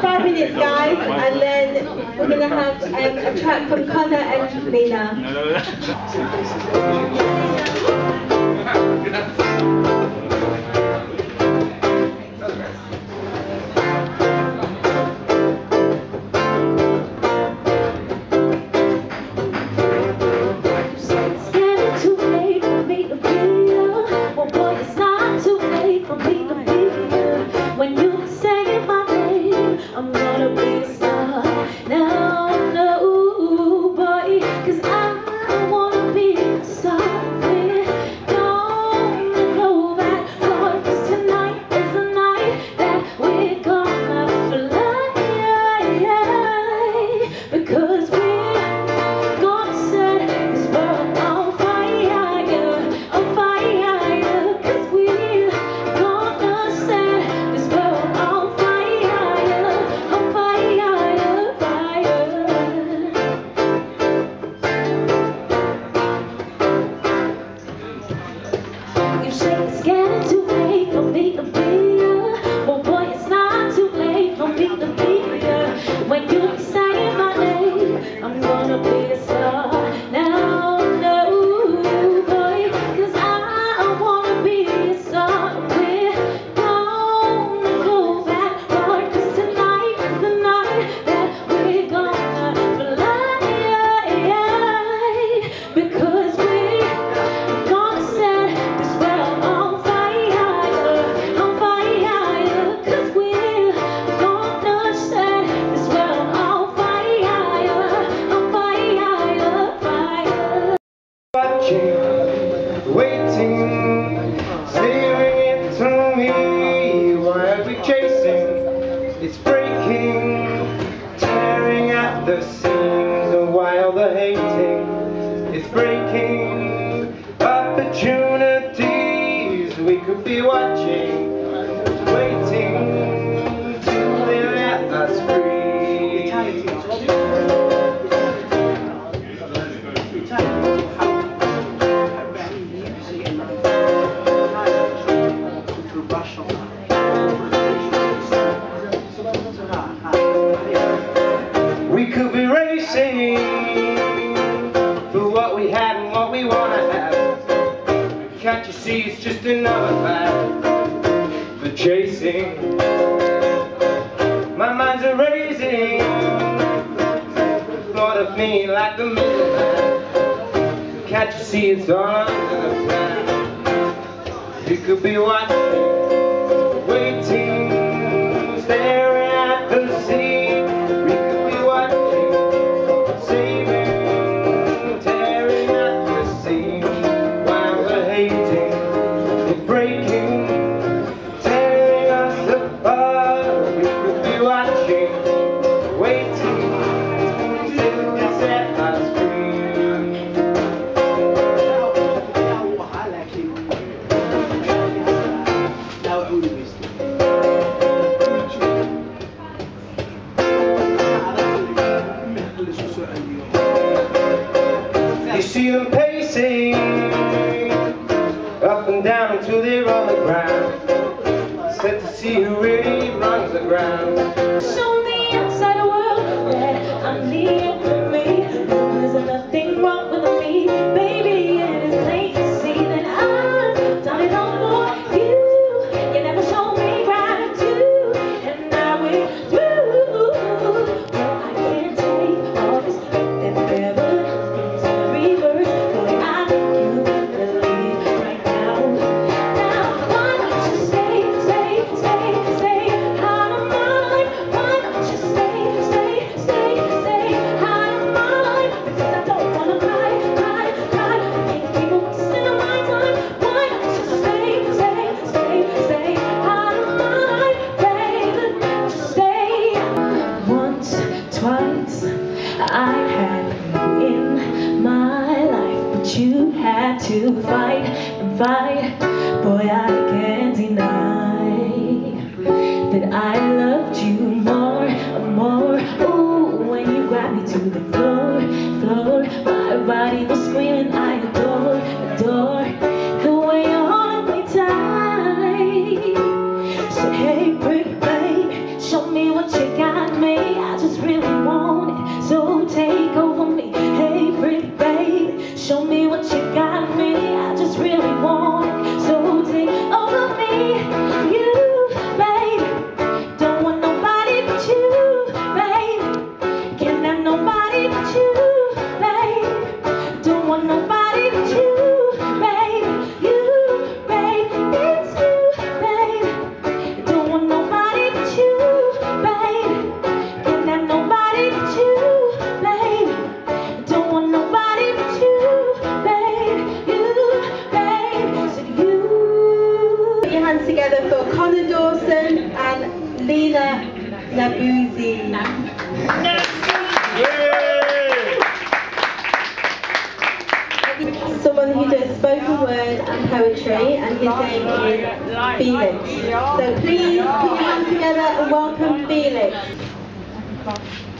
five minutes, guys, and then we're going to have um, a track from Conor and Linah. catch seeds on the ground. You could be watching. to the floor, floor. My body was squeezed. Someone who does spoken word and poetry, and his name is Felix. So please put your hands together and welcome Felix.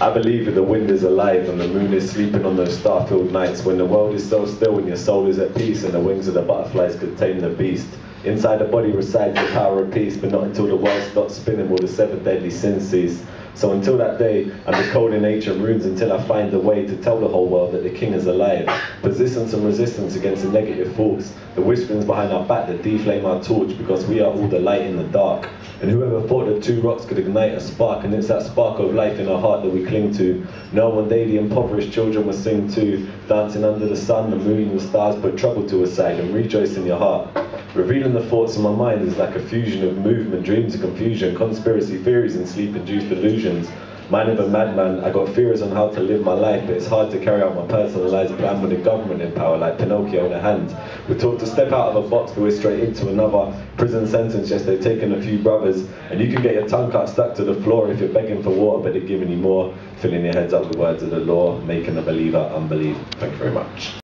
I believe that the wind is alive and the moon is sleeping on those star-filled nights when the world is so still and your soul is at peace and the wings of the butterflies could tame the beast. Inside the body resides the power of peace, but not until the world stops spinning will the seven deadly sins cease. So until that day, I'm decoding ancient runes until I find a way to tell the whole world that the king is alive. Persistence and resistance against the negative force, the whisperings behind our back that deflame our torch because we are all the light in the dark. And whoever thought that two rocks could ignite a spark, and it's that spark of life in our heart that we cling to. No one day the impoverished children will sing too, dancing under the sun, the moon, and the stars, put trouble to a side and rejoice in your heart. Revealing the thoughts in my mind is like a fusion of movement, dreams and confusion, conspiracy theories and sleep-induced illusions. Mind of a madman, I got theories on how to live my life, but it's hard to carry out my personalized plan with the government in power, like Pinocchio in a hand. We're taught to step out of a box, but we're straight into another prison sentence. Yes, they've taken a few brothers, and you can get your tongue cut stuck to the floor if you're begging for water, but they're giving you more, filling your heads up with words of the law, making a believer unbelieve. Thank you very much.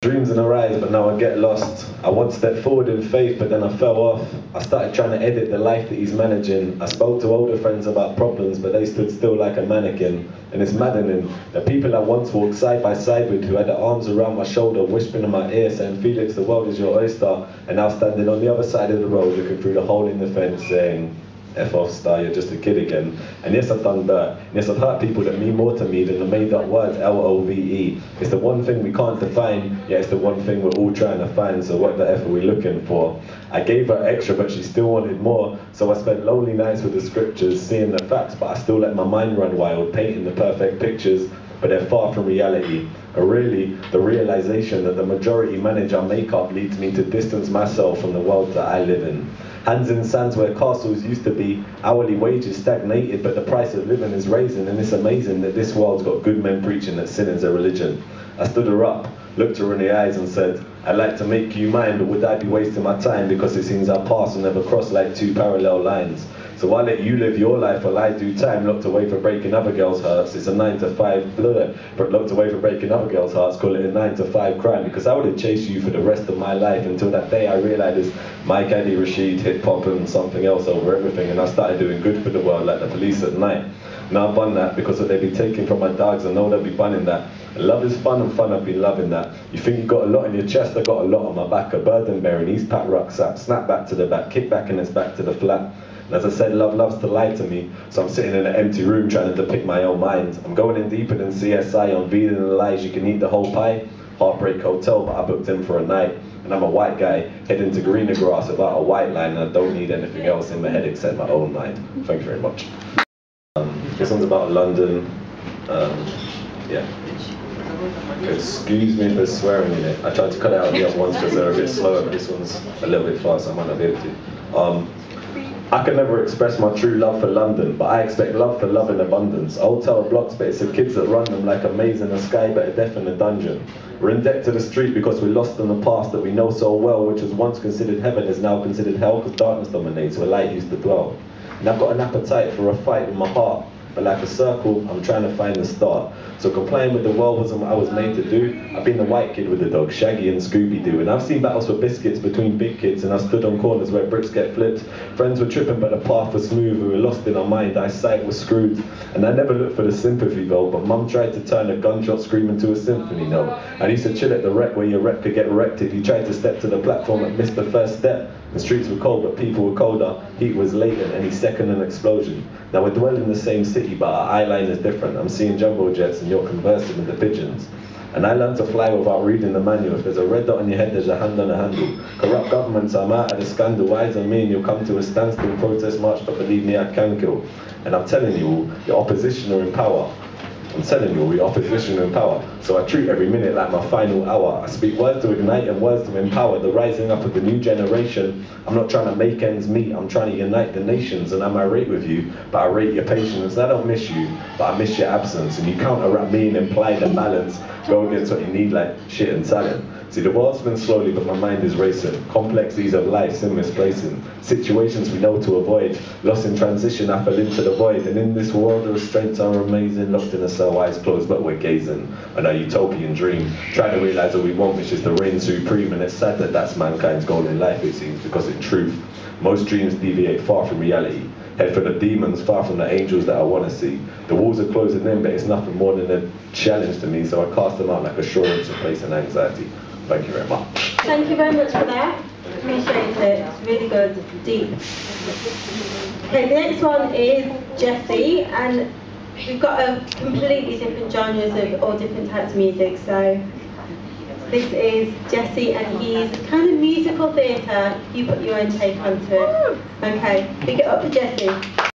Dreams in and arise, but now I get lost. I once stepped forward in faith, but then I fell off. I started trying to edit the life that he's managing. I spoke to older friends about problems, but they stood still like a mannequin. And it's maddening. The people I once walked side by side with, who had their arms around my shoulder, whispering in my ear, saying, Felix, the world is your oyster. And now standing on the other side of the road, looking through the hole in the fence, saying, F off star, you're just a kid again. And yes, I've done that. And yes, I've hurt people that mean more to me than the made up words L-O-V-E. It's the one thing we can't define, yet it's the one thing we're all trying to find, so what the F are we looking for? I gave her extra, but she still wanted more, so I spent lonely nights with the scriptures, seeing the facts, but I still let my mind run wild, painting the perfect pictures, but they're far from reality. Or really, the realization that the majority manage our makeup leads me to distance myself from the world that I live in. Hands in sands where castles used to be, hourly wages stagnated, but the price of living is raising, and it's amazing that this world's got good men preaching that sin is a religion. I stood her up, looked her in the eyes and said, I'd like to make you mine, but would I be wasting my time because it seems our paths will never cross like two parallel lines. So I'll let you live your life while I do time, locked away for breaking other girls' hearts. It's a nine to five, blah, but locked away for breaking other girls' hearts, call it a nine to five crime, because I would have chased you for the rest of my life until that day I realized Mike Eddie Rashid, hip hop and something else over everything, and I started doing good for the world like the police at night. Now I've done that because they'd be taking from my dogs, I know they'll be banning that. Love is fun and fun, I've been loving that. You think you got a lot in your chest, I got a lot on my back, a burden bearing, Eastpak rucksack, snap back to the back, kick back and it's back to the flat. And as I said, love loves to lie to me, so I'm sitting in an empty room trying to depict my own mind. I'm going in deeper than CSI, on beating the lies, you can eat the whole pie. Heartbreak Hotel, but I booked in for a night. And I'm a white guy heading to greener grass without a white line, and I don't need anything else in my head except my own mind. Thank you very much. Um, this one's about London. Um, yeah. Excuse me for swearing in it. I tried to cut out the other ones because they're a bit slower, but this one's a little bit faster. I might not be able to. Um, I can never express my true love for London, but I expect love for love in abundance. Old tower blocks, but it's the kids that run them like a maze in the sky, but a death in a dungeon. We're in debt to the street because we're lost in the past that we know so well, which was once considered heaven is now considered hell because darkness dominates where light used to dwell. And I've got an appetite for a fight in my heart, but like a circle, I'm trying to find the start. So complying with the world wasn't what I was made to do. I've been the white kid with the dog, Shaggy and Scooby Doo, and I've seen battles for biscuits between big kids, and I stood on corners where bricks get flipped. Friends were tripping, but the path was smooth. We were lost in our mind. Our sight was screwed, and I never looked for the sympathy vote. But Mum tried to turn a gunshot scream into a symphony note. I used to chill at the wreck where your rep could get wrecked if you tried to step to the platform and missed the first step. The streets were cold, but people were colder. Heat was latent, any second an explosion. Now we dwell in the same city, but our eye line is different. I'm seeing jumbo jets and you're conversing with the pigeons. And I learned to fly without reading the manual. If there's a red dot on your head, there's a hand on a handle. Corrupt governments, I'm out of the scandal. Eyes on me and you'll come to a standstill protest march, but believe me, I can kill. And I'm telling you, your opposition are in power. I'm telling you, we opposition in power. So I treat every minute like my final hour. I speak words to ignite and words to empower the rising up of the new generation. I'm not trying to make ends meet, I'm trying to unite the nations. And I'm irate with you, but I rate your patience. I don't miss you, but I miss your absence. And you counteract me and imply the balance. Go what you need like shit and salad. See, the world's been slowly, but my mind is racing. Complexities of life, sin misplacing. Situations we know to avoid. Lost in transition, I fell into the void. And in this world, the restraints are amazing. Locked in a cell, eyes closed, but we're gazing on our utopian dream. Trying to realize what we want, which is to reign supreme. And it's sad that that's mankind's goal in life, it seems, because in truth, most dreams deviate far from reality. Head for the demons, far from the angels that I want to see. The walls are closing in, but it's nothing more than a challenge to me, so I cast them out like assurance, replacing anxiety. Thank you very much. Thank you very much for that. Appreciate it. It's really good, deep. Okay, the next one is Jesse, and we've got a completely different genres of all different types of music. So this is Jesse, and he's kind of musical theatre. You put your own take onto it. Okay, pick it up for Jesse.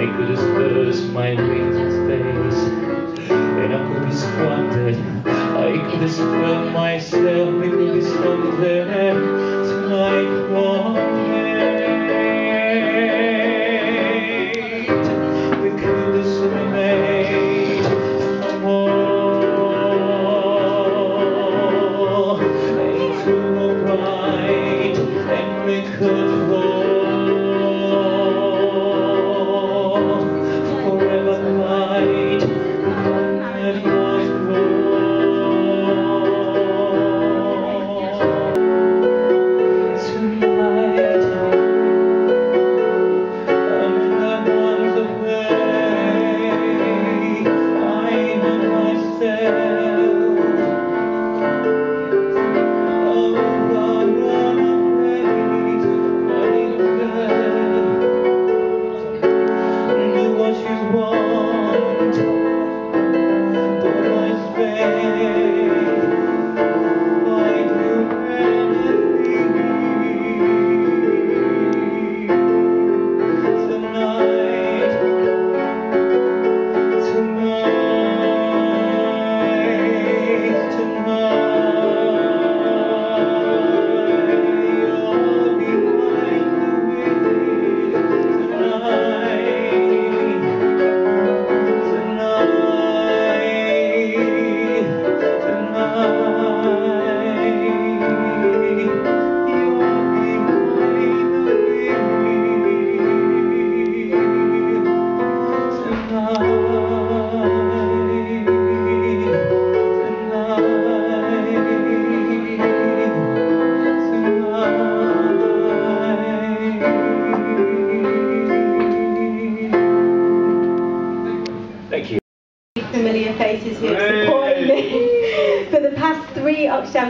I could disperse my wings in space. And I could be squandered. I could disperse myself We could be squandered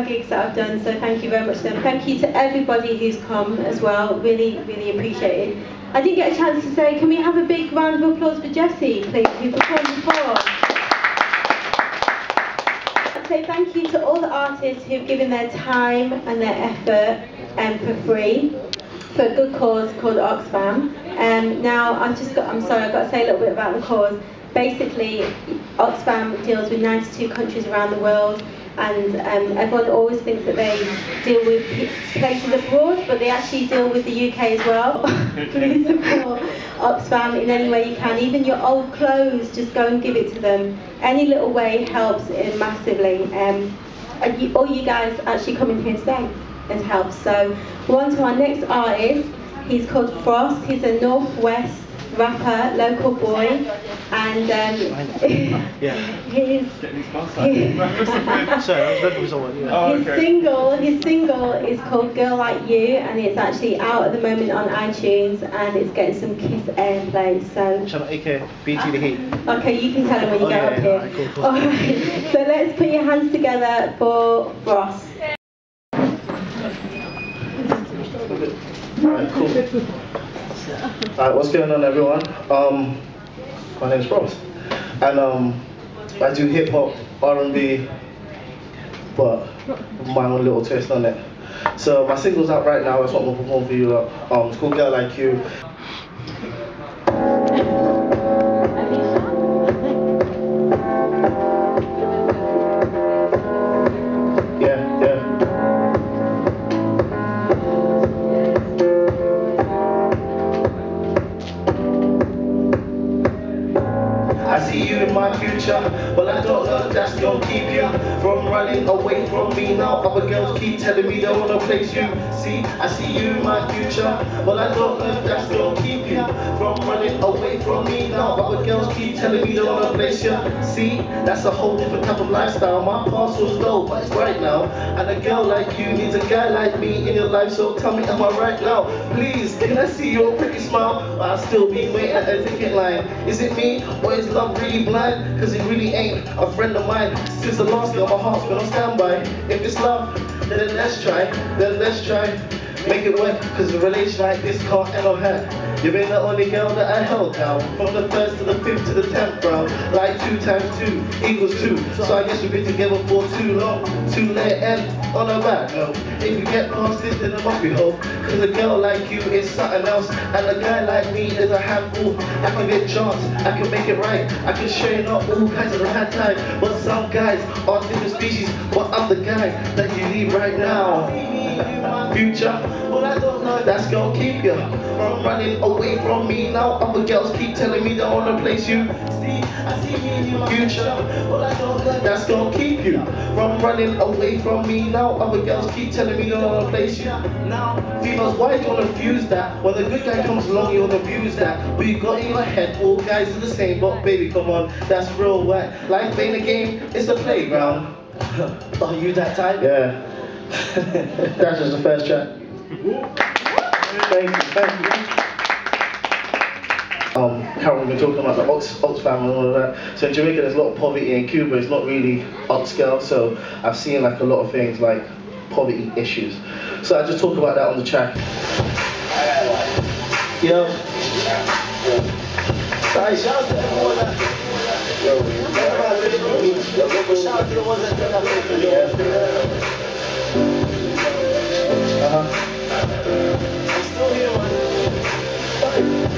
gigs that I've done. So thank you very much to them. Thank you to everybody who's come as well. Really, really appreciate it. I didn't get a chance to say, can we have a big round of applause for Jesse, please, who performed before. Say thank you to all the artists who've given their time and their effort um, for free for a good cause called Oxfam. Um, now, I've just got, I'm sorry, I've got to say a little bit about the cause. basically, Oxfam deals with 92 countries around the world, and um, everyone always thinks that they deal with places abroad, but they actually deal with the UK as well. Please support Oxfam in any way you can. Even your old clothes, just go and give it to them. Any little way helps massively. Um, and you, all you guys actually coming here today has helped. So, we're on to our next artist. He's called Frozt. He's a Northwest rapper, local boy, and um, his, Sorry, I was looking for someone. Yeah. Oh, his okay. single, his single is called "Girl Like You," and it's actually out at the moment on iTunes, and it's getting some Kiss airplay. So, Channel AK, BT the Heat. okay, you can tell him when you Oh, get yeah, up yeah, here. alright, cool, cool. All right. So let's put your hands together for Frozt. Alright, cool. Alright, what's going on, everyone? Um, my name's Ross, and um, I do hip hop, R&B, but my own little twist on it. So my single's out right now. That's what I'm gonna perform for you. Um, it's called Girl Like You. See, I see you in my future, but I don't know if that's gonna keep you from running away from me now. Other girls keep telling me they wanna place you. See, that's a whole different type of lifestyle. My past was low, but it's right now. And a girl like you needs a guy like me in your life, so tell me, am I right now? Please, can I see your pretty smile? I'll still be waiting at a ticket line. Is it me, or is love really blind? Cause it really ain't a friend of mine. Since the last girl, my heart's been on standby. If it's love, then let's try, then let's try. Make it work, cause a relation like this can't end. You've been the only girl that I held down. From the first to the fifth to the tenth round. Two times two equals two. So I guess we've been together for too long. Too late and on a bad note. If you get past this, then I must be hope. Cause a girl like you is something else. And a guy like me is a handful. I can get chance, I can make it right. I can show you not all kinds of had time. But some guys are different species. But I'm the guy that you need right now. Future, well I don't know if that's gonna keep you from running away from me now. Other girls keep telling me they wanna place you. Future, well I don't if that's gonna keep you from running away from me now. Other girls keep telling me they wanna place you. Now, females, why do you wanna fuse that? When the good guy comes along, you wanna abuse that. But you got in your head, all guys are the same, but baby, come on, that's real wet. Life ain't a game, it's a playground. Are you that type? Yeah. That's just the first track. Thank you, thank you. Um, Carol, been talking about the Ox, Oxfam and all of that. So in Jamaica, there's a lot of poverty. In Cuba, it's not really upscale. So I've seen like a lot of things like poverty issues. So I just talk about that on the track. Yo. That. Uh-huh. I'm still here, man.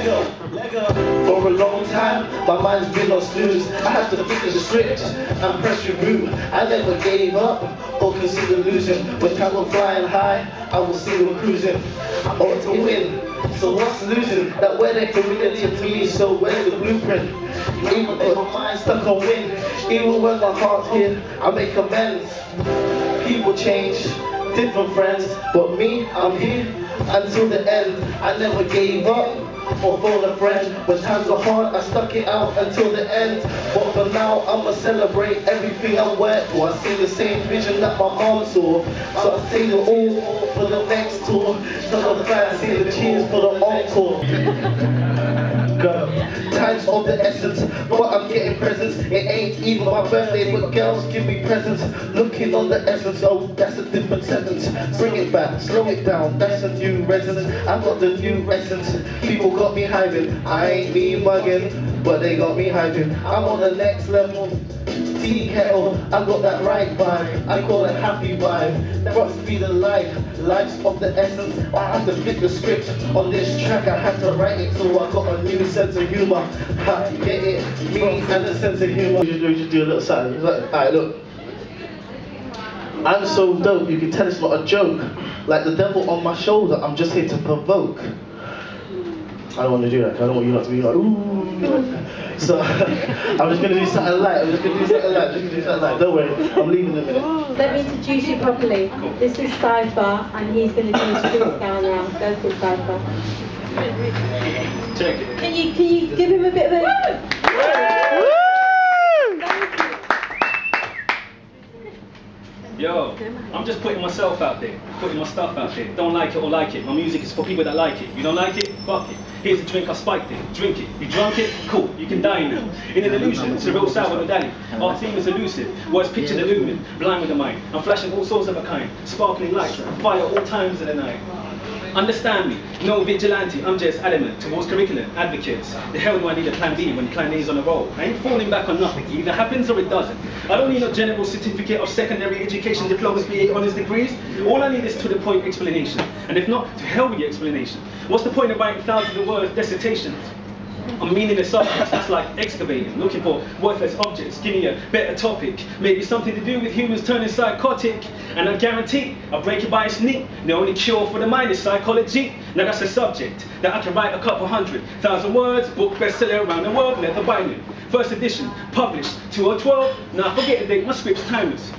For a long time, my mind's been on snooze. I have to fix the script and press reboot. I never gave up or considered losing. When time was flying high, I was single cruising. Or to win. So what's losing? That word ain't familiar to me, so where's the blueprint? Even if my mind's stuck on win, even when my heart's here, I make amends. People change, different friends, but me, I'm here until the end. I never gave up or phone a friend. When times were hard, I stuck it out until the end. But for now, I'ma celebrate everything I worked for. I see the same vision that my mom saw. So I sing it all for the next tour. The fans, sing the cheers for the encore. Time's of the essence, but I'm getting presents. It ain't even my birthday, but girls give me presents. Looking on the essence, oh, that's a different sentence. Bring it back, slow it down, that's a new resonance. I got the new essence. People got me hyping. I ain't me mugging, but they got me hyping. I'm on the next level. tea kettle. I got that right vibe. I call it happy vibe. That must be the life. Life's of the essence. I had to flip the script on this track. I had to write it, so I got a new sense of humor. Ha, get it? Me and a sense of humor. You just, you do a little something. Alright, look. I'm so dope, you can tell it's not a joke. Like the devil on my shoulder, I'm just here to provoke. I don't want to do that. 'cause I don't want you not to be like, ooh. So I'm just gonna do something light. I'm just gonna do something light. Just gonna do something light. Don't worry, I'm leaving in a minute. Let me introduce you properly. This is Sifa, and he's going to do his freestyle now. Go for it, Sifa. Check it. Can you, can you give him a bit of a... Yo, I'm just putting myself out there, putting my stuff out there. Don't like it or like it. My music is for people that like it. You don't like it? Fuck it. Here's a drink, I spiked it. Drink it. You drunk it? Cool. You can die now. In an illusion, it's a real Salvador Dali. Our theme is elusive. Words pictured illumined. Blind with the mind. I'm flashing all sorts of a kind. Sparkling light. Fire all times of the night. Understand me, no vigilante, I'm just adamant towards curriculum, advocates. The hell do I need a plan B when plan A is on the roll? I ain't falling back on nothing, it either happens or it doesn't. I don't need a general certificate of secondary education, diplomas, BA, honours degrees. All I need is to the point explanation. And if not, to hell with your explanation. What's the point of writing thousands of words dissertations? On meaningless subjects. That's like excavating, looking for worthless objects. giving a better topic. Maybe something to do with humans turning psychotic. And I guarantee I'll break it by its knee. The only cure for the mind is psychology. Now that's a subject that I can write a couple hundred thousand words, book bestseller around the world, never binding. First edition, published 2012. Now forget the date, my script's timeless.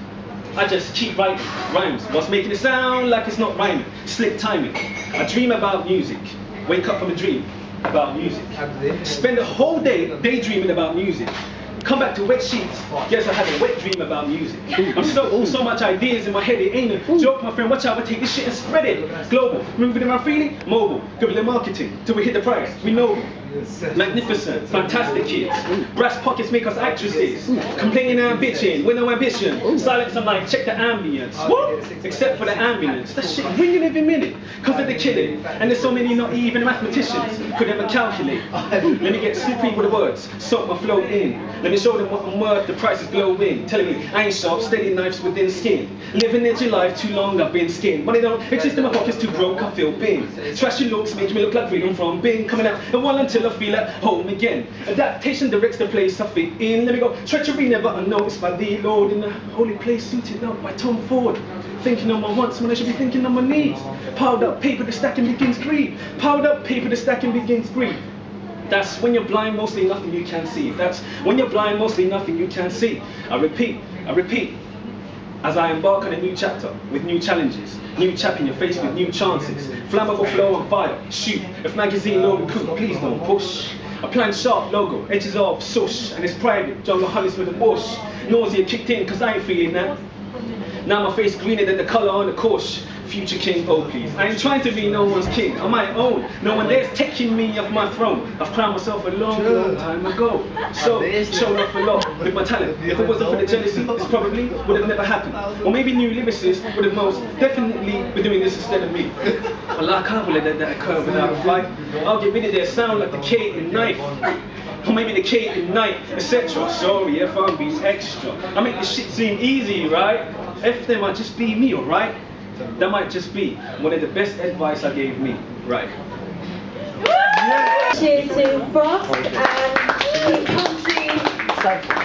I just keep writing rhymes. What's making it sound like it's not rhyming? Slick timing. I dream about music. Wake up from a dream about music. Spend the whole day daydreaming about music. Come back to wet sheets. Yes, I had a wet dream about music. I'm so so much ideas in my head. It ain't a joke, my friend. Watch out, I take this shit and spread it. Global, moving around freely. Mobile, guerrilla marketing till we hit the price. We know. Magnificent, fantastic kids. Brass pockets make us actresses. Complaining and bitching, with no ambition. Silence, I'm like, check the ambience. Oh, what? Except for the ambulance. That shit ringing every minute. Cause of the killing. And there's so many not even mathematicians could ever calculate. Let me get slippery with the words. Soak my flow in. Let me show them what I'm worth. The price is glowing. Telling me I ain't sharp, steady knives within skin. Living into life too long, I've been skinned. Money don't exist in my pockets too broke, I feel bin. Trashy looks make me look like freedom from bin. Coming out and while until I feel at home again. Adaptation directs the place I fit in. Let me go. Treachery never unnoticed by the Lord in the holy place suited up by Tom Ford. Thinking on my wants when I should be thinking on my needs. Piled up paper, the stacking begins greed. Piled up paper, the stacking begins greed. That's when you're blind, mostly nothing you can see. That's when you're blind, mostly nothing you can see. I repeat, I repeat. As I embark on a new chapter with new challenges, new chap in your face with new chances. Flammable flow on fire, shoot. If magazine no please don't push. A plan sharp logo, edges off, sush, and it's private. Jungle hunts with a bush. Nausea kicked in, cause I ain't feeling that. Now my face greener than the color on the Kush. Future king, please. I ain't trying to be no one's king. I'm my own. No one there's taking me off my throne. I've crowned myself a long, long time ago. So, showed off a lot with my talent. If it wasn't for the jealousy, this probably would have never happened. Or maybe new lyricists would have most definitely been doing this instead of me. Allah, I can't let that, that occur without a fight. I'll get rid of their sound like the K in knife. Or maybe the K in night, etc. Sorry if I'm being extra. I make this shit seem easy, right? If they might just be me, alright? That might just be one of the best advice I gave me, right? Cheers to Frozt and the country Sifa.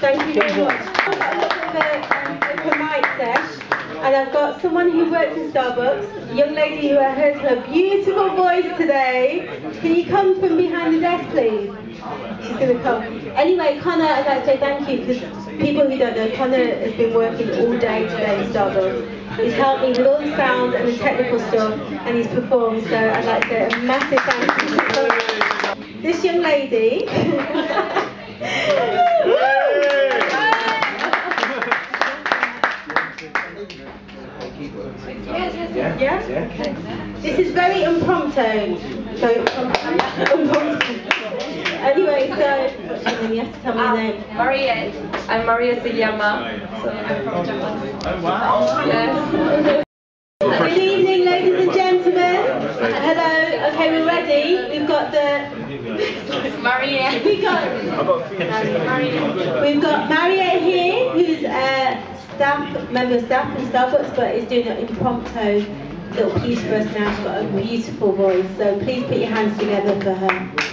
Thank you very much. I've got a little bit of open mic sesh, and I've got someone who works in Starbucks, a young lady who I heard her beautiful voice today. Can you come from behind the desk, please? She's going to come. Anyway, Conor, I'd like to say thank you because people who don't know, Conor has been working all day today in Starbucks. He's helped me with all the sound and the technical stuff, and he's performed. So I'd like to say a massive thank you. This young lady. Yeah? Okay. This is very impromptu. So, impromptu. Anyway, so, what's your name? You have to tell me your name. Maria. I'm Maria Siliama. Yes. Good evening, ladies and gentlemen. Hello. Okay, we're ready. We've got the Maria. We got We've got Maria here, who's a staff member of staff in Starbucks, but is doing an impromptu little piece for us now. She's got a beautiful voice, so please put your hands together for her.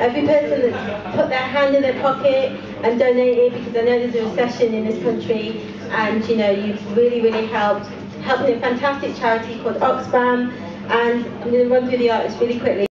Every person that's put their hand in their pocket and donated because I know there's a recession in this country and you know you've really really helped helping a fantastic charity called Oxfam and I'm going to run through the artists really quickly.